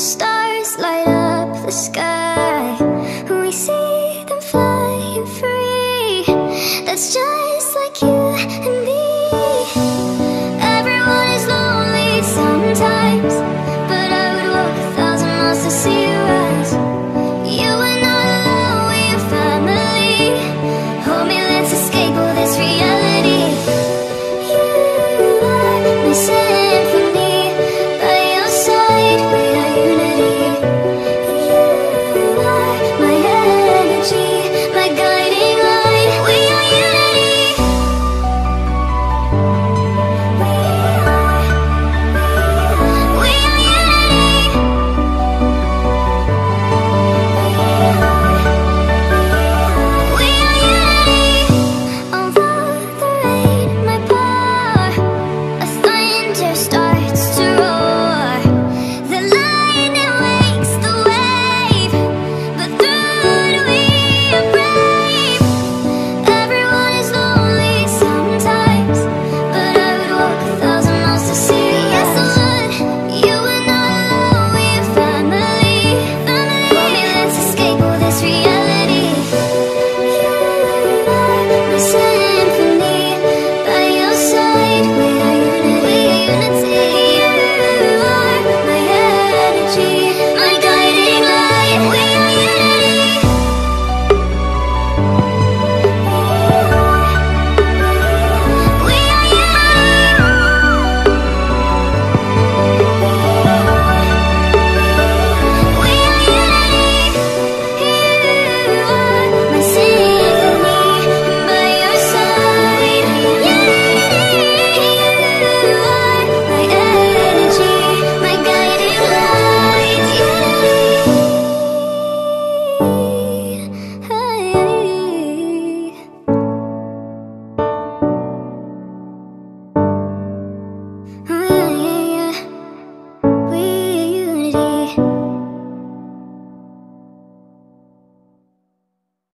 stars light up the sky.